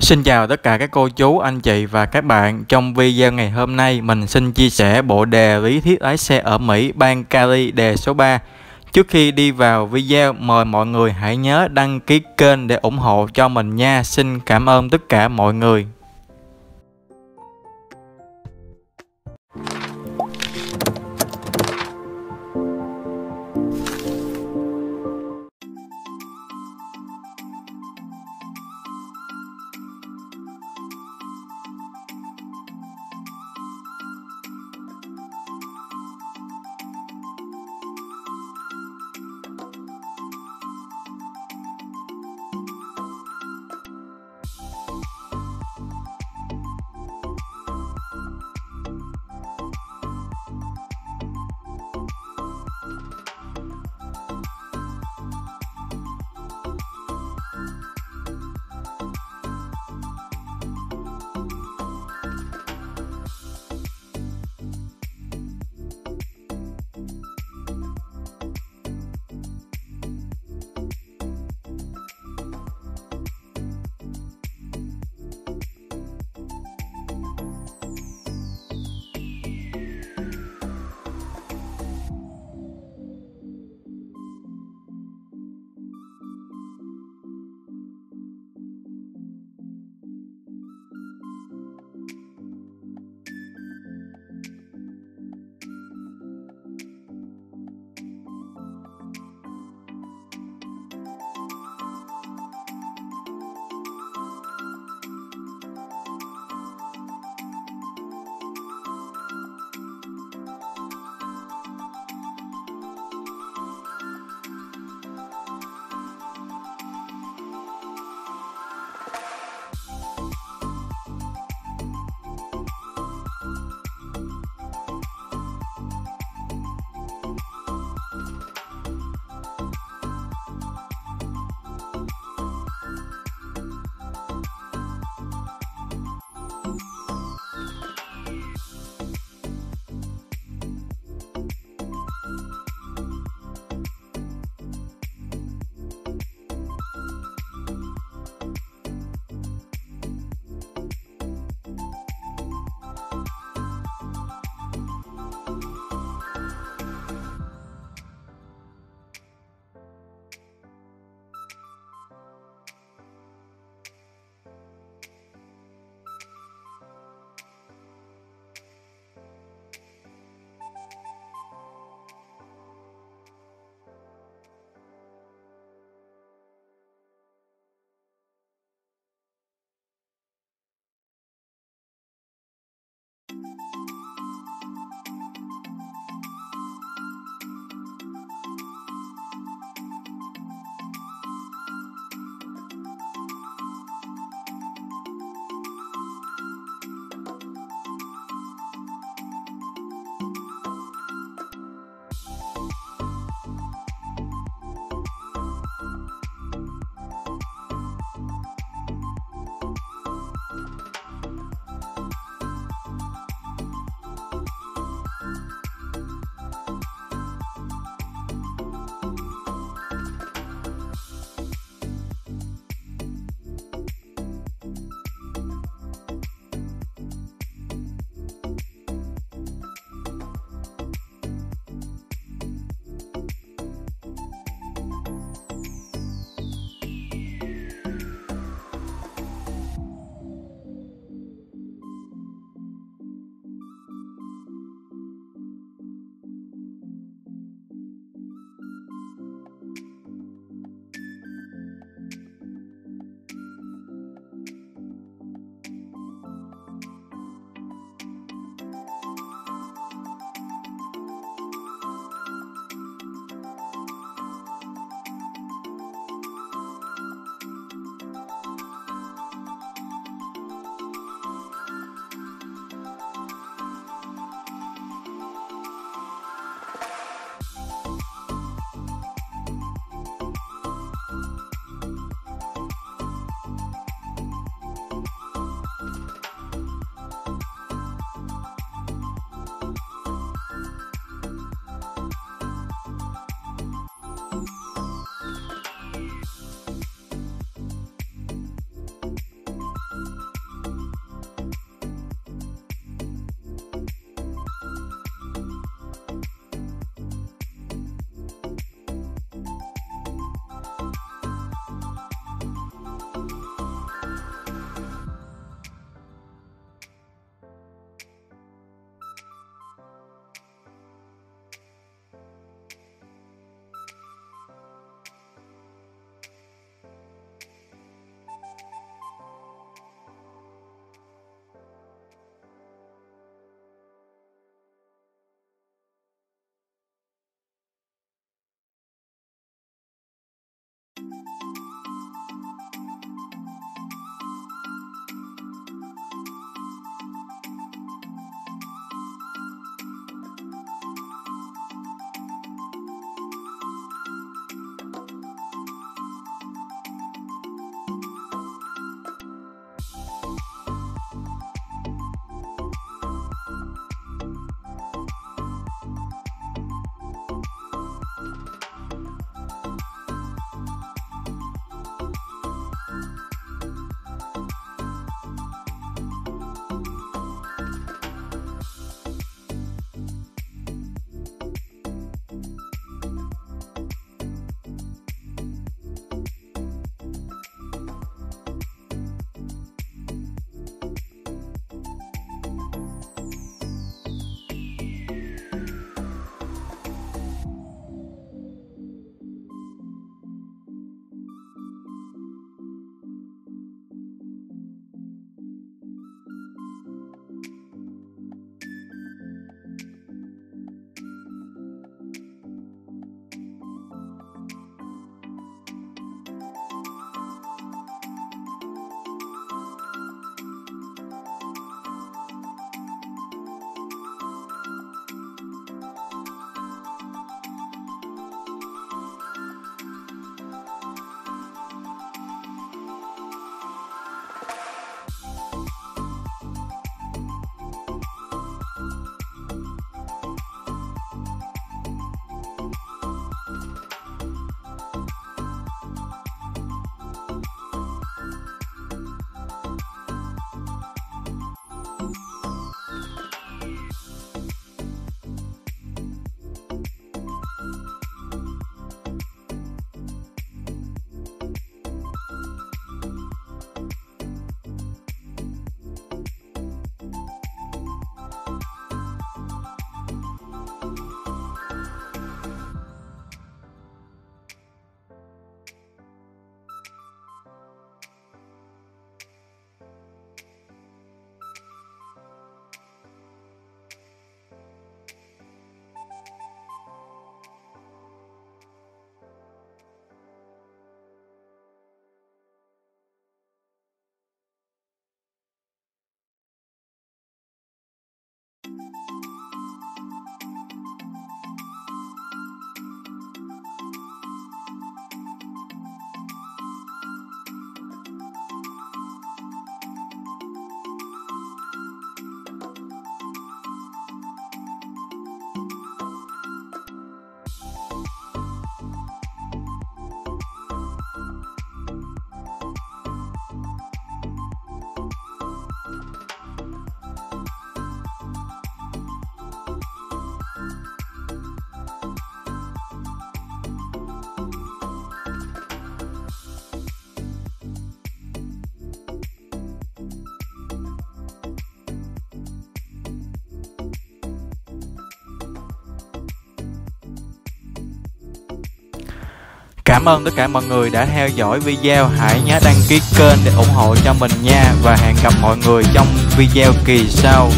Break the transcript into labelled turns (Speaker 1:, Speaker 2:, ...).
Speaker 1: Xin chào tất cả các cô chú, anh chị và các bạn. Trong video ngày hôm nay, mình xin chia sẻ bộ đề lý thuyết lái xe ở Mỹ bang Cali đề số 3. Trước khi đi vào video, mời mọi người hãy nhớ đăng ký kênh để ủng hộ cho mình nha. Xin cảm ơn tất cả mọi người. Cảm ơn tất cả mọi người đã theo dõi video. Hãy nhớ đăng ký kênh để ủng hộ cho mình nha. Và hẹn gặp mọi người trong video kỳ sau.